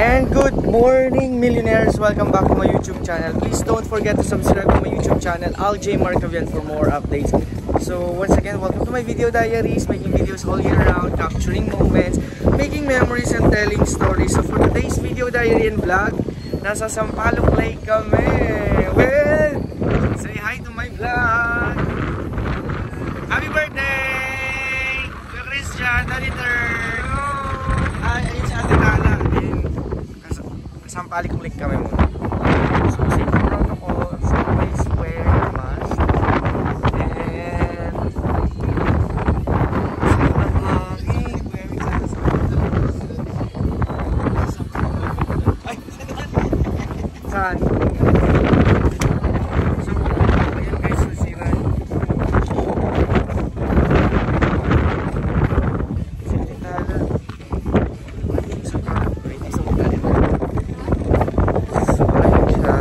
And good morning, millionaires! Welcome back to my YouTube channel. Please don't forget to subscribe to my YouTube channel, Al J Marcavian, for more updates. So, once again, welcome to my video diaries, making videos all year round, capturing moments, making memories, and telling stories. So, for today's video diary and vlog, nasa Sampaloc Lake kami. Well, say hi to my vlog! Happy birthday! Christian, Daddy Turn! Ay, ayun si Ate Nala. Ayun. Kas- Sampaloc Lake kami muna. So, safe around ako. So, always wear your mask. And... Sobrang lamig. Wearing sa- Ay! Saan? So, ayan guys, nasira. Si Ate Nala. Ayun sa Wait, isa mo galing. So, ayun siya.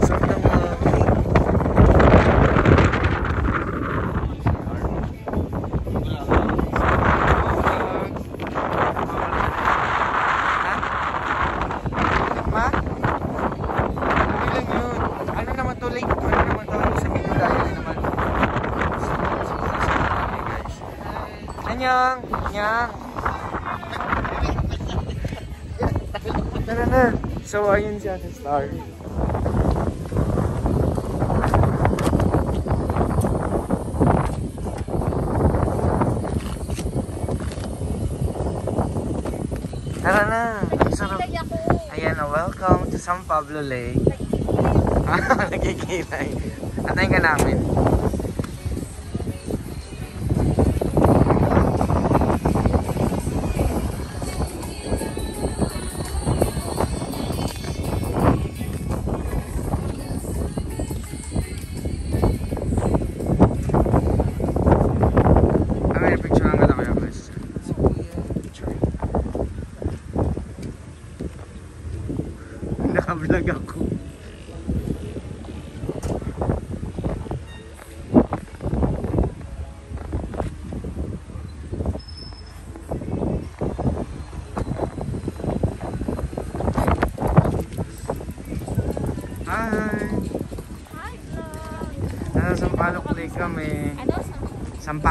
Sobrang lamig. Ha? Ma? Okay lang yun. Ano naman to, like, ano naman to, sa video diary naman. guys. Anyang! Anyang! Tara na! So, ayun siya sa star. Tara na! Sarap. Ayan, welcome to San Pablo Lake. Nagkikilay. Antayin ka namin.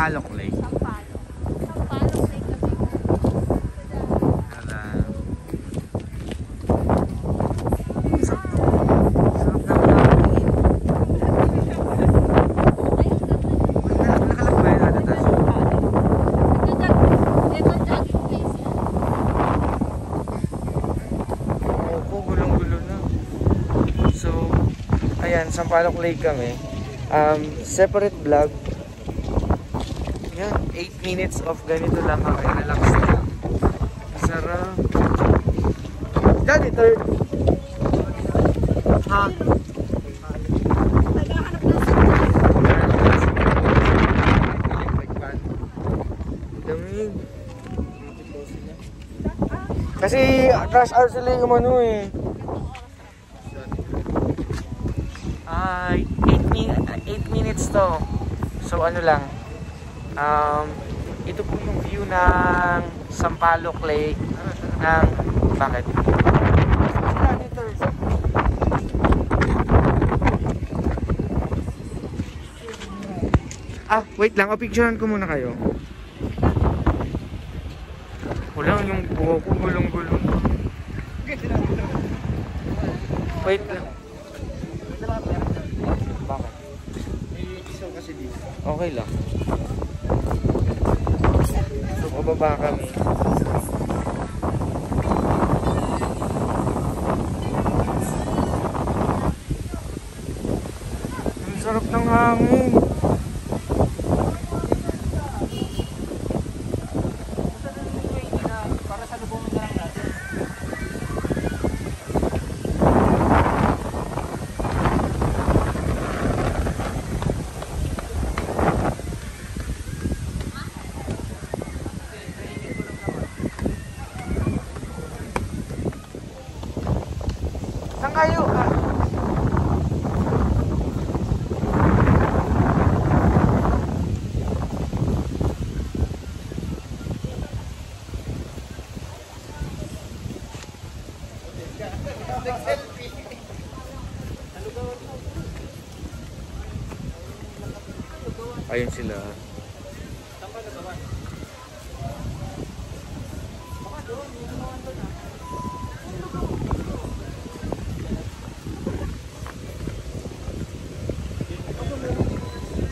Jogging place yan. Opo, gulong-gulo na. So, ayan, Sampaloc Lake kami. Um, separate vlog. Yan, 8 minutes of ganito lang kami. Relax lang. Sarap. Daddy, third. Ha? Kasi crash hour sila yung ano eh. Ay, 8, min 8 minutes to. So ano lang. Um, ito po yung view ng Sampaloc Lake ng bakit? Ah, wait lang. O, picturean ko muna kayo. Wala yung buho ko gulong-gulong. Wait lang. Bakit? Okay lang. Pababa kami. Ang sarap ng hangin. Sila.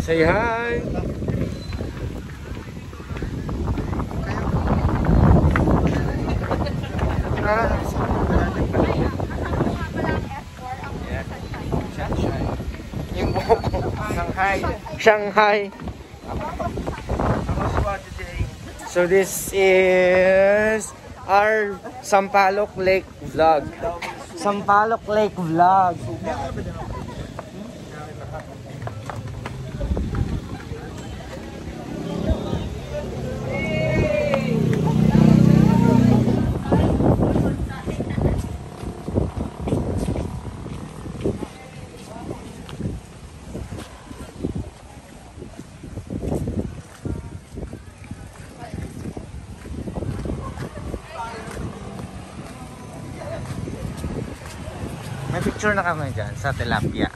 Say hi! Ah. Shanghai. Shanghai. So this is our Sampaloc Lake vlog. Sampaloc Lake vlog. Picture na kami dyan sa tilapia.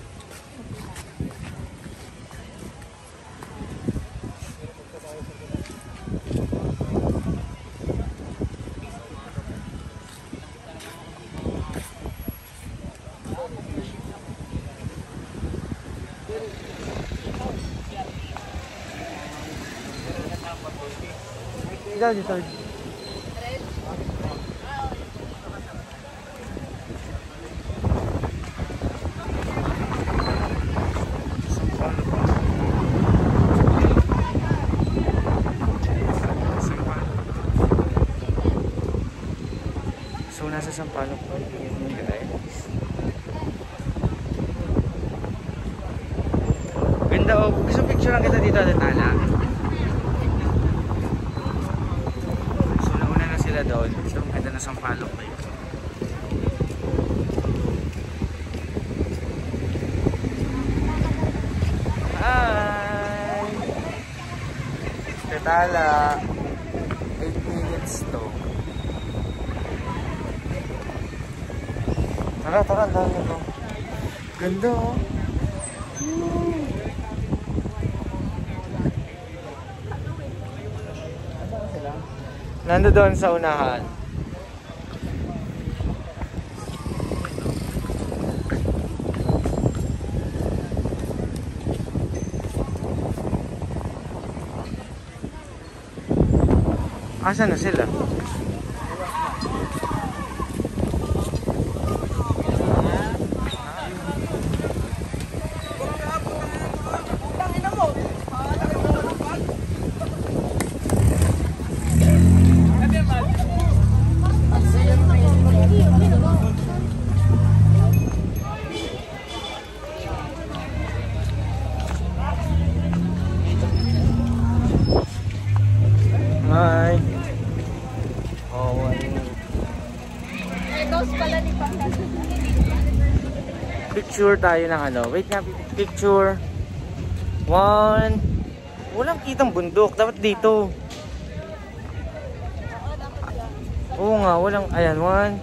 Ikaw dito. Nasa Sampaloc po yung guys. Ganda oh. Gusto picture lang kita dito at tala. So, nauna na sila doon. So, ganda na Sampaloc pa yun. Hi! Tetala. 8 minutes to. Tara, tara, dami ko. Ganda oh. Nando doon sa unahan. Asan na sila? Picture tayo ng ano. Wait nga, picture. One. Walang kitang bundok. Dapat dito. Oo nga, walang. Ayan, one.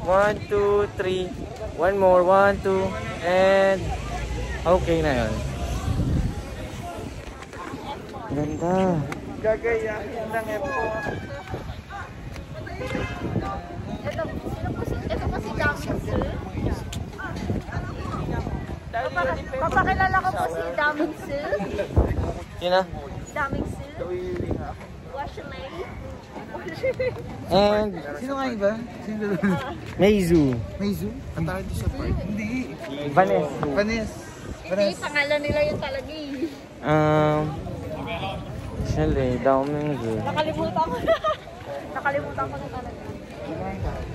One, two, three. One more. One, two. And. Okay na yun. Ganda. Gagayahin ng F4. Ito, sino po si, ito po si Daming Sir. Papaki- Papakilala ko po si Daming Sir. Yun na. Daming Sir. Wash your leg. And Sino nga iba? Sino Meizu. Meizu? Ang tawag ito sa park? Hindi. Vanessa. Vanes. Hindi, pangalan nila yun talaga eh. Um, Daoming Zoo. Nakalimutan ko na. Nakalimutan ko na talaga.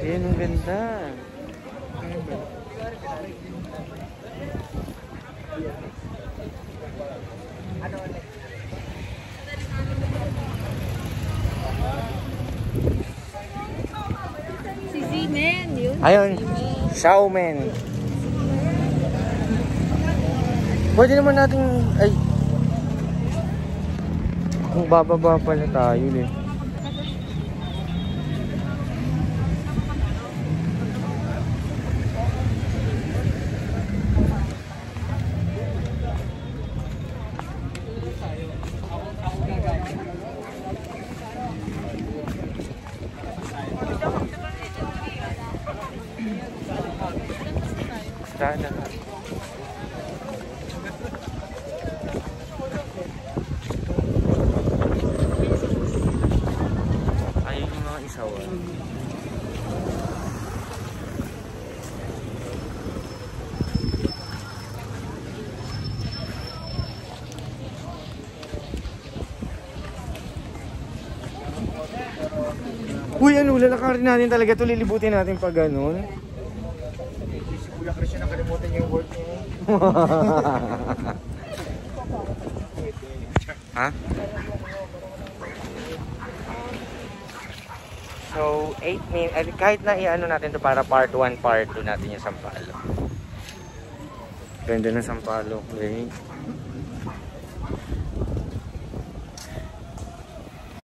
Yun, ang ganda. Si Z-Man, yun. Ayun, Xiaomen. Pwede naman natin, ay, kung bababa pala tayo eh. Yan, oh, lalakarin natin talaga to lilibutin natin pag ganun. Si Kuya Christian nakalimutan yung work niya. ha? So, 8 minutes, kahit na i-ano natin to para part 1, part 2 natin yung Sampalo. Ganda ng Sampalo, okay?